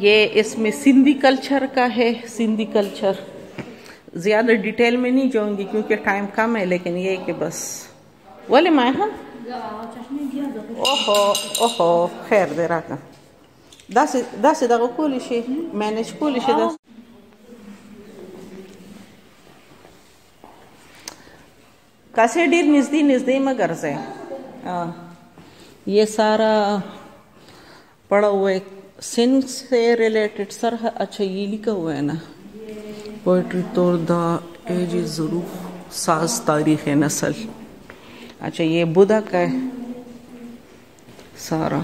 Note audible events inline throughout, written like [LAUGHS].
ये इसमें सिंधी कल्चर का है, सिंधी कल्चर। ज़्यादा डिटेल में नहीं जाऊँगी क्योंकि टाइम कम है, लेकिन ये कि बस। बोले माए हम ओहो ओहो, खैर दे रहा दस दस दगो कूली शे। मैनेज कूली शे दस। कसे डीर निजदी निजदी में गर्ज है। हाँ। ये सारा पड़ा हुआ एक सिंध से रिलेटेड सर अच्छा ये लिखा हुआ है ना पोइट्री तोड़ दा एज ज़रूर साज तारीख नस्ल अच्छा ये बुधा का है सारा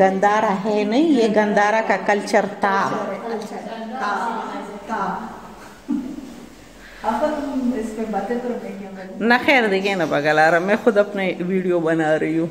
गंदारा है नहीं ये गंदारा का कल्चर था ना खैर देखिए ना बगला मैं खुद अपने वीडियो बना रही हूँ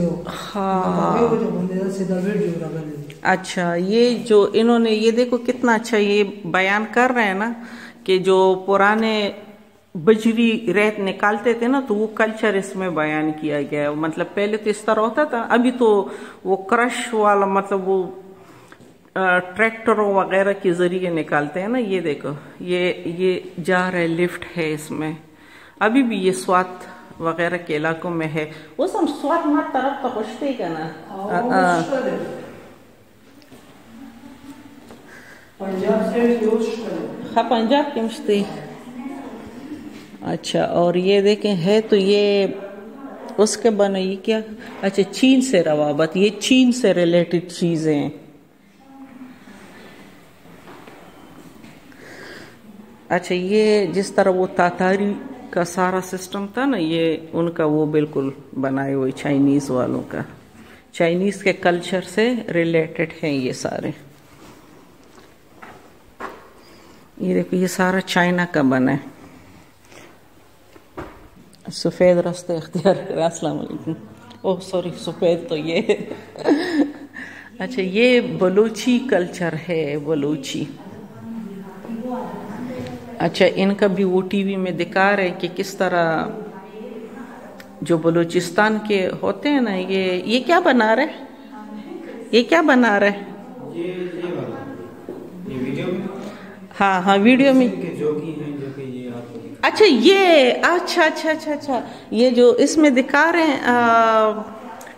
हो। अच्छा ये जो इन्होंने ये देखो कितना अच्छा ये बयान कर रहे हैं ना कि जो पुराने बजरी रेत निकालते थे ना तो वो कल्चर इसमें बयान किया गया है। मतलब पहले तो इस तरह होता था अभी तो वो क्रश वाला मतलब वो ट्रैक्टरों वगैरह के ज़रिए निकालते हैं ना ये देखो ये ये जा रहा है लिफ्ट है इसमें। अभी भी ये स्वात वगैरह के इलाकों में है। वो सब स्वात मत तरफ़ तो खुशते का ना। पंजाब से हाँ। पंजाब के मुश्ती अच्छा और ये देखें है तो ये उसके बने ये क्या? अच्छा चीन से रवाबत ये चीन से रिलेटेड चीज़ें। हैं अच्छा ये जिस तरह वो तातारी का सारा सिस्टम था ना, ये उनका वो बिल्कुल बनाए हुए चाइनीज़ वालों का। चाइनीज़ के कल्चर से रिलेटेड हैं ये सारे। ये देखो, ये सारा चाइना का बना है। सफ़ेद रास्ते अख्तियार करें, अस्सलाम वालेकुम। ओह सॉरी सफ़ेद तो ये। [LAUGHS] अच्छा ये बलूची कल्चर है, बलूची। अच्छा इनका भी वो टीवी में दिखा रहे हैं कि किस तरह जो बलूचिस्तान के होते हैं ना ये ये क्या बना रहे ये क्या बना रहे ये ये हाँ हाँ वीडियो में। अच्छा ये अच्छा अच्छा अच्छा अच्छा ये जो इसमें दिखा रहे हैं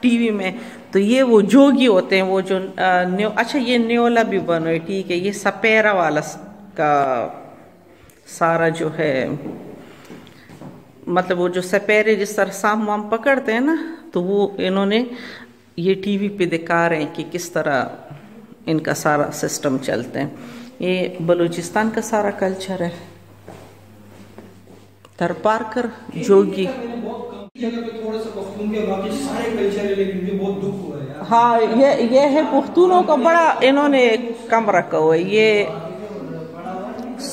टीवी में तो ये वो जोगी होते हैं वो जो आ, न्यो अच्छा ये न्योला भी बनो ठीक है ये सपेरा वाला का सारा जो है मतलब वो जो सपेरे जिस तरह सांप वाम पकड़ते हैं ना तो वो इन्होंने ये टीवी पे दिखा रहे हैं कि किस तरह इनका सारा सिस्टम चलते हैं। ये बलूचिस्तान का सारा कल्चर है। तरपारकर जोगी। हाँ ये ये है पुख्तूनों का बड़ा इन्होंने कम रखा हुआ है। ये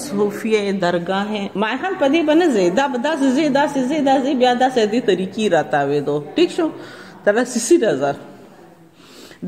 सूफिया दरगाहें मायखान पदी बने जे दा दा से जे दा से जे दा से ब्या दा से दी तरीकी रहता वे दो ठीक शो तरह सिसी नजर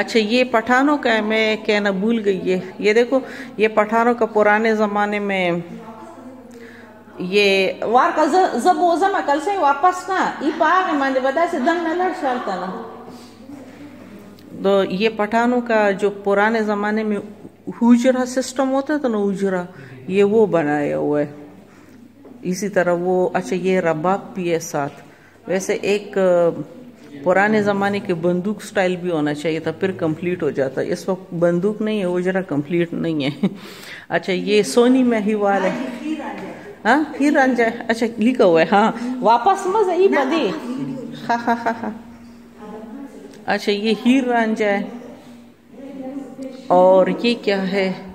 अच्छा ये पठानों का है मैं कहना भूल गई ये ये देखो ये पठानों का पुराने जमाने में ये वार का ज- जब वो जमा कल से वापस ना ई पाग माने बता से दंग न लड़ चलता ना तो ये पठानों का जो पुराने जमाने में हुजरा सिस्टम होता था ना हुजरा ये वो बनाया हुआ है। इसी तरह वो अच्छा ये रबाब भी है साथ। वैसे एक पुराने ज़माने के बंदूक स्टाइल भी होना चाहिए था फिर कंप्लीट हो जाता। इस वक्त बंदूक नहीं है वो जरा कंप्लीट नहीं है। [LAUGHS] अच्छा ये सोनी महिवाल है हाँ। हीर रांझा है। अच्छा लिखा हुआ है हाँ। वापस मज ई बदे। हाँ हाँ हाँ हाँ। अच्छा ये हीर रांझा है। और ये क्या है?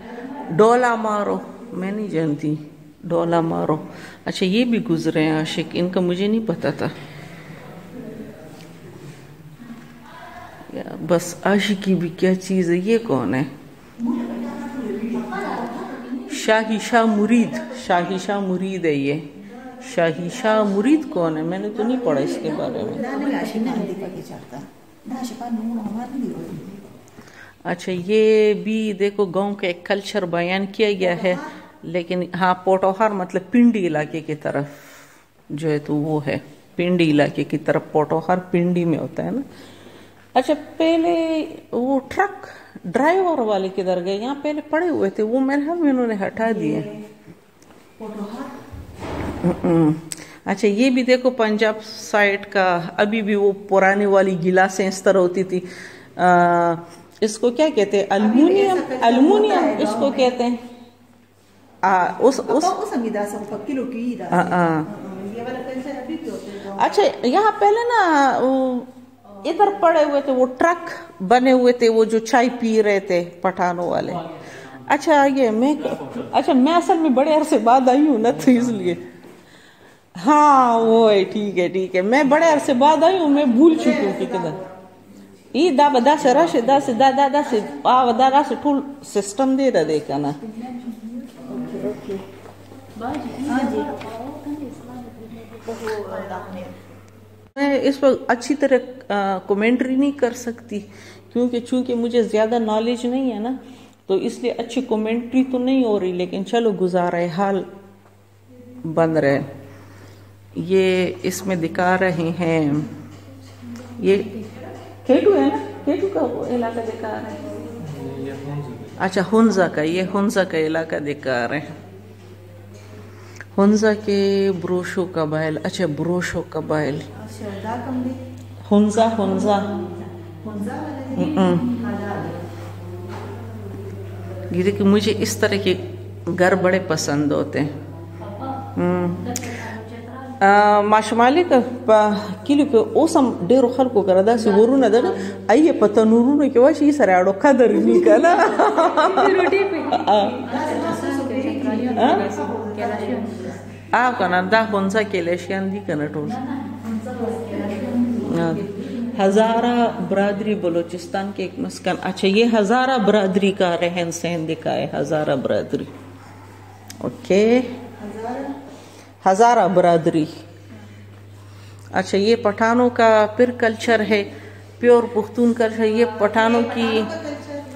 डोला मारो। मैं नहीं जानती। डोला मारो। अच्छा ये भी गुजरे हैं आशिक। इनका मुझे नहीं पता था। बस आशिकी भी क्या चीज़ है? ये कौन है? शाही शाह मुरीद। शाही शाह मुरीद है ये। शाही शाह मुरीद कौन है? मैंने तो नहीं पढ़ा इसके बारे में। अच्छा ये भी देखो गाँव का एक कल्चर बयान किया गया है लेकिन हाँ पोटोहार मतलब पिंडी इलाके की तरफ़ जो है तो वो है पिंडी इलाके की तरफ़ पोटोहार पिंडी में होता है ना। अच्छा पहले वो ट्रक ड्राइवर वाले किधर गए? यहाँ पहले पड़े हुए थे वो मेरे ख्याल में इन्होंने हटा दिए। हम्म। अच्छा ये भी देखो पंजाब साइड का अभी भी वो पुराने वाली गिलासें इस तरह होती थी। आ, इसको क्या कहते हैं? अल्मोनियम अल्मोनियम इसको कहते हैं। आ, उस उस हाँ, हाँ। अच्छा यहाँ पहले ना इधर पड़े हुए थे वो ट्रक बने हुए थे वो जो चाय पी रहे थे पठानों वाले। अच्छा ये मैं अच्छा मैं असल में बड़े अरसे बाद आई हूँ ना तो इसलिए। हाँ वो है ठीक है ठीक है। मैं बड़े अरसे बाद आई हूँ, मैं भूल चुकी हूँ कि किधर। ई दा बदा से रश, दा से दा दा से, आ वदा दा से सिस्टम दे रहा देखा ना? मैं इस पर अच्छी तरह कमेंट्री नहीं कर सकती, क्योंकि चूँकि मुझे ज़्यादा नॉलेज नहीं है ना तो इसलिए अच्छी कमेंट्री तो नहीं हो रही, लेकिन चलो गुजारा हाल बन रहे ये इसमें दिखा रहे हैं। ये केटू है ना? केटू का वो इलाका दिखा रहे हैं। अच्छा हुंजा का ये हुंजा का इलाका दिखा रहे हैं। हुंजा के ब्रोशो कबाइल अच्छा ब्रोशो कबाइल हुंजा हुंजा। ये देखिए मुझे इस तरह के घर बड़े पसंद होते हैं। माशमाले का किलो के ओसम डेरो खलको करा दा से वरुना दा आइए पता नूरू के वाश ई सरे आड़ो खदर नहीं कला [LAUGHS] आ कना दा होंसा केलेशियन दी कना टोल हजारा बरादरी बलोचिस्तान के एक मस्कन अच्छा ये हजारा बरादरी का रहन सहन दिखाए हजारा बरादरी ओके हजारा बरदरी अच्छा ये पठानों का फिर कल्चर है प्योर पुख्तून कल्चर ये पठानों की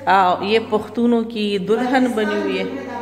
आ, ये पुख्तूनों की दुल्हन बनी हुई है।